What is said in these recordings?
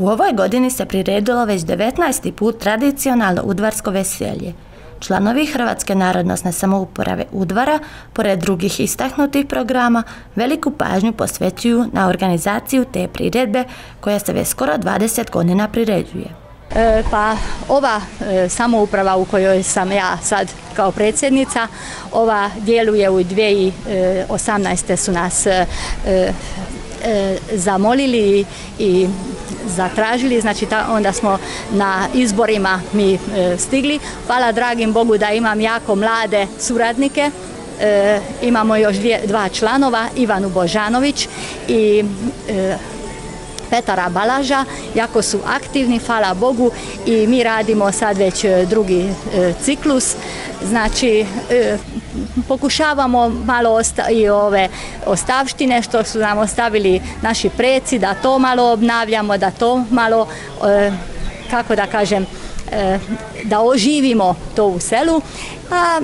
U ovoj godini se priredilo već 19. put tradicionalno udvarsko veselje. Članovi Hrvatske narodnosne samouprave Udvara, pored drugih istaknutih programa, veliku pažnju posvećuju na organizaciju te priredbe koja se već skoro 20 godina priređuje. E, pa ova e, samouprava u kojoj sam ja sad kao predsjednica, ova djeluje u 2018. su nas e, zamolili i zatražili, znači onda smo na izborima mi stigli. Hvala dragim Bogu da imam jako mlade suradnike, imamo još dva članova, Ivanu Božanović i Petara Balaža, jako su aktivni, hvala Bogu i mi radimo sad već e, drugi e, ciklus. Znači, e, pokušavamo malo i ove ostavštine što su nam ostavili naši preci, da to malo obnavljamo, da to malo, kako da kažem, da oživimo to u selu. A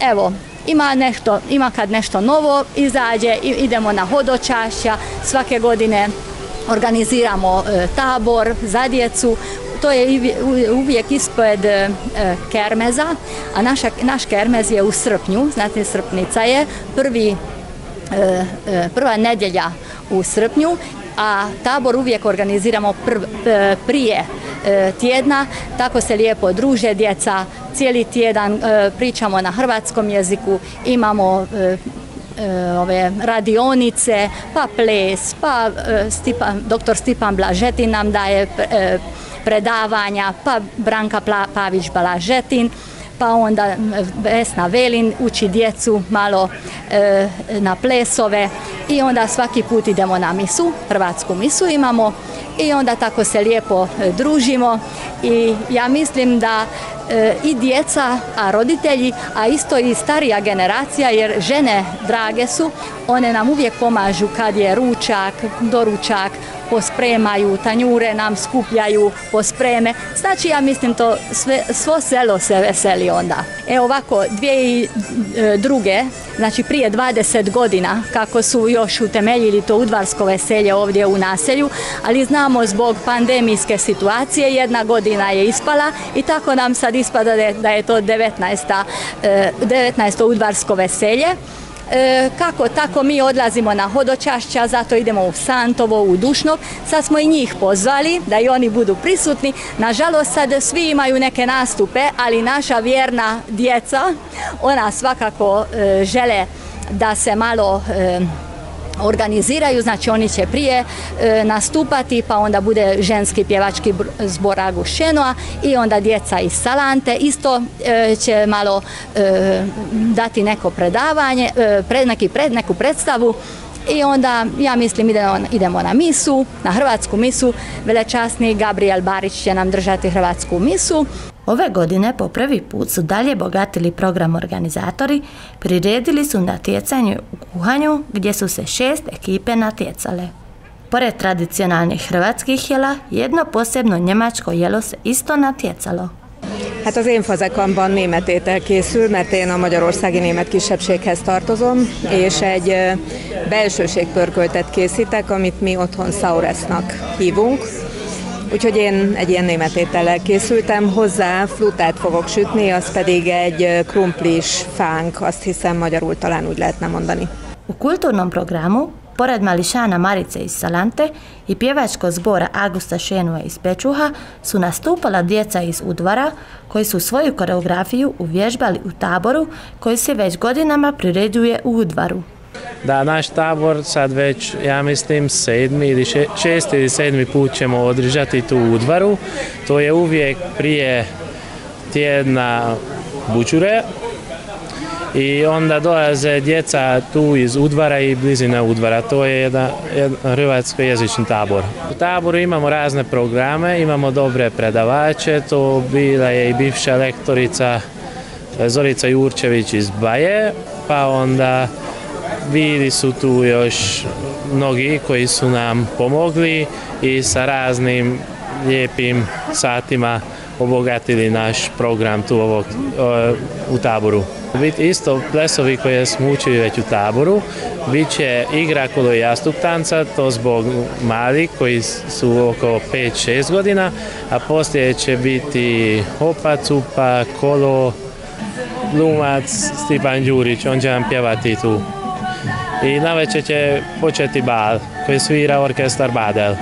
evo, ima nešto, ima kad nešto novo izađe, idemo na hodočašća, svake godine organiziramo e, tabor za djecu, to je uvijek ispred e, kermeza, a naš kermez je u srpnju, znate srpnica je prvi, e, prva nedjelja u srpnju, a tabor uvijek organiziramo prije tjedna, tako se lijepo druže djeca, cijeli tjedan pričamo na hrvatskom jeziku, imamo ove radionice, pa ples, pa e, Stipan, doktor Stipan Blažetin nam daje e, predavanja, pa Branka Pavić Blažetin, pa onda Vesna Velin uči djecu malo na plesove i onda svaki put idemo na misu, hrvatsku misu imamo i onda tako se lijepo družimo i ja mislim da E, i djeca, a roditelji, a isto i starija generacija jer žene drage su, one nam uvijek pomažu kad je ručak, doručak, pospremaju, tanjure nam skupljaju, pospreme. Znači ja mislim to sve, svo selo se veseli onda. E ovako, dvije e, druge, znači prije 20 godina kako su još utemeljili to udvarsko veselje ovdje u naselju, ali znamo zbog pandemijske situacije jedna godina je ispala i tako nam sad ispada da je to 19. 19. E, udvarsko veselje. E, kako tako mi odlazimo na hodočašća, zato idemo u Santovo, u Dušnog. Sad smo i njih pozvali da i oni budu prisutni. Nažalost sad svi imaju neke nastupe, ali naša vjerna djeca, ona svakako e, žele da se malo e, organiziraju, znači oni će prije e, nastupati pa onda bude ženski pjevački zbor Agušenoa i onda djeca iz Salante isto e, će malo e, dati neko predavanje, pred, neki pred, neku predstavu i onda ja mislim idemo, idemo na misu, na hrvatsku misu, velečasni Gabriel Barić će nam držati hrvatsku misu. Ove godine po prvi put su dalje bogatili program organizatori, priredili su natjecanje u kuhanju gdje su se šest ekipe natjecale. Pored tradicionalnih hrvatskih jela, jedno posebno njemačko jelo se isto natjecalo. Hát az én fazekamban német étel készül, mert én a magyarországi német kisebbséghez tartozom, és egy belsőségpörköltet készítek, amit mi otthon Sauresnak hívunk. Úgyhogy én egy ilyen német étellel készültem, hozzá flutát fogok sütni, az pedig egy krumplis fánk, azt hiszem magyarul talán úgy lehetne mondani. U kulturnom programu, pored mališana Marice iz Salante i pjevačkog zbora Augusta Šenova iz Pečuha, su nastupala djeca iz Udvara koji su svoju koreografiju uvježbali u taboru koji se već godinama priređuje u Udvaru. Da naš tabor sad već, ja mislim, sedmi ili šesti ili sedmi put ćemo održati tu udvaru. To je uvijek prije tjedna bučure i onda dolaze djeca tu iz Udvara i blizina Udvara. To je jedan, jedan hrvatsko jezični tabor. U taboru imamo razne programe, imamo dobre predavače, to bila je i bivša lektorica Zorica Jurčević iz Baje, pa onda bili su tu još mnogi koji su nam pomogli i sa raznim lijepim satima obogatili naš program tu ovog, u taboru. Bit isto plesovi koje smo učili već u taboru, bit će igra kolo jastup tanca, to zbog malih koji su oko 5-6 godina, a poslije će biti hopa, cupa, kolo, glumac Stipan Đurić, on će vam pjevati tu i na večer će početi bal koji svira orkestar Badel.